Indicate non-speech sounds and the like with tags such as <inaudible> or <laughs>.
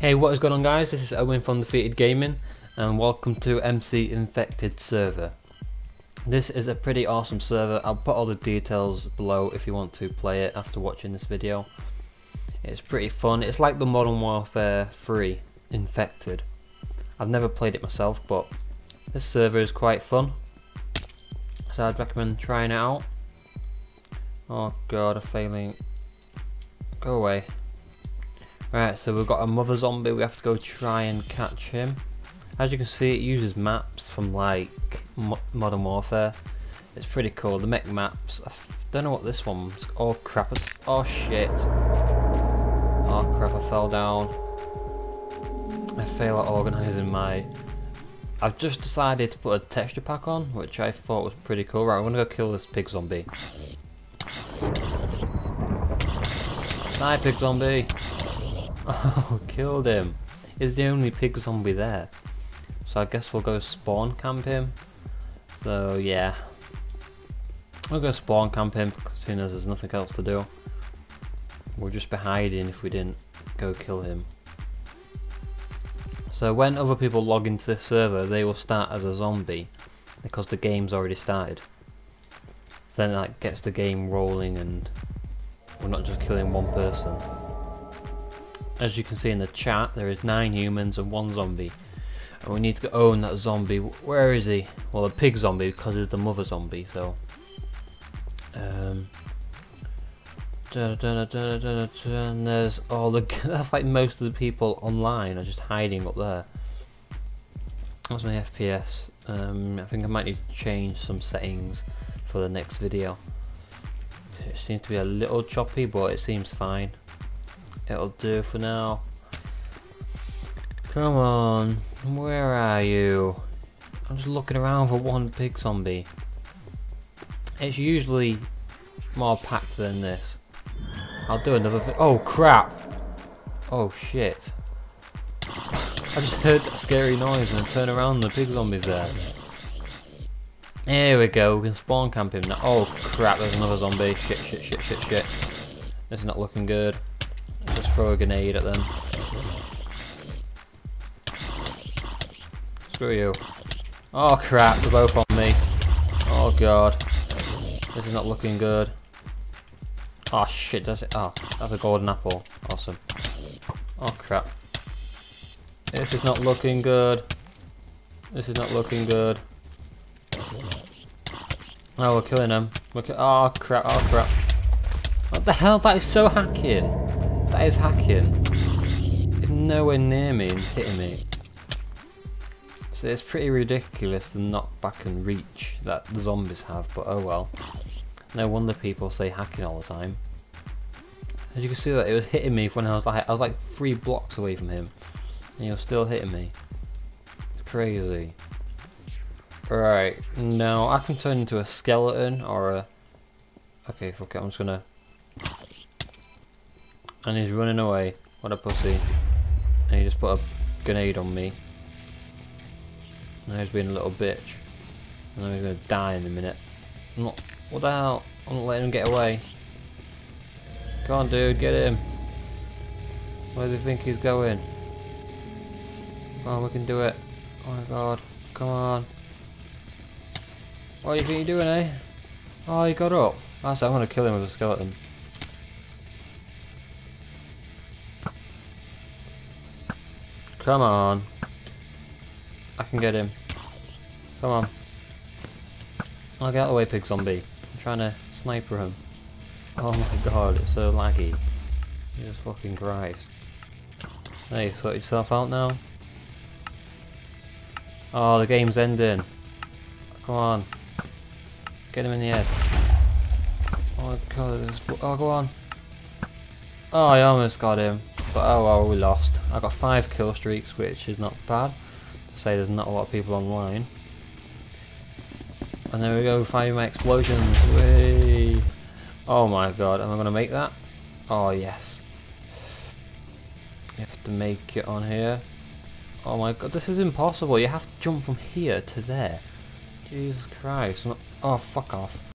Hey, what is going on guys? This is Owen from Defeated Gaming and welcome to MC Infected server. This is a pretty awesome server. I'll put all the details below if you want to play it after watching this video. It's pretty fun. It's like the Modern Warfare 3 Infected. I've never played it myself but this server is quite fun. So I'd recommend trying it out. Oh god, I'm failing. Go away. Right, so we've got a mother zombie, we have to go try and catch him. As you can see, it uses maps from like Mo Modern Warfare. It's pretty cool, the mech maps. I don't know what this one's. Oh crap, oh shit. Oh crap, I fell down. I fail at organising my... I've just decided to put a texture pack on, which I thought was pretty cool. Right, I'm gonna go kill this pig zombie. Die pig zombie! <laughs> Oh, killed him. Is the only pig zombie there. So I guess we'll go spawn camp him. So yeah. We'll go spawn camp him, seeing as there's nothing else to do. We'll just be hiding if we didn't go kill him. So when other people log into this server, they will start as a zombie because the game's already started. So then that gets the game rolling and we're not just killing one person. As you can see in the chat, there is nine humans and one zombie. And we need to own that zombie. Where is he? Well, a pig zombie because he's the mother zombie, so... Um, and there's all the... <laughs> That's like most of the people online are just hiding up there. That's my FPS. Um, I think I might need to change some settings for the next video. It seems to be a little choppy, but it seems fine. It'll do for now. Come on, where are you? I'm just looking around for one pig zombie. It's usually more packed than this. I'll do another Oh crap! Oh shit. I just heard a scary noise and I turn around and the pig zombie's there. Here we go, we can spawn camp him now. Oh crap, there's another zombie. Shit, shit, shit, shit, shit. This is not looking good. Just throw a grenade at them. Screw you. Oh crap, they're both on me. Oh god. This is not looking good. Oh shit, does it? Oh, that's a golden apple. Awesome. Oh crap. This is not looking good. This is not looking good. Oh, we're killing them. We're ki oh crap, oh crap. What the hell? That is so hacking. That is hacking. It's nowhere near me and hitting me. So it's pretty ridiculous the knockback and reach that the zombies have, but oh well. No wonder people say hacking all the time. As you can see that it was hitting me when I was like I was like three blocks away from him. And he was still hitting me. It's crazy. Alright, now I can turn into a skeleton or a Okay, fuck it, I'm just gonna and he's running away. What a pussy. And he just put a grenade on me. Now he's being a little bitch. And he's gonna die in a minute. I'm not what the hell? I'm not letting him get away. Come on dude, get him. Where do you think he's going? Oh we can do it. Oh my god. Come on. What do you think you're doing, eh? Oh, he got up. I That's I'm gonna kill him with a skeleton. Come on. I can get him. Come on. I'll get out of the way, pig zombie. I'm trying to sniper him. Oh my god, it's so laggy. Jesus fucking Christ. Hey, sort yourself out now? Oh, the game's ending. Come on. Get him in the head. Oh god, oh go on. Oh, I almost got him. But oh well, we lost. I got five kill streaks, which is not bad. To say there's not a lot of people online. And there we go, five explosions. Whee! Oh my god, am I going to make that? Oh yes. You have to make it on here. Oh my god, this is impossible. You have to jump from here to there. Jesus Christ. Oh, fuck off.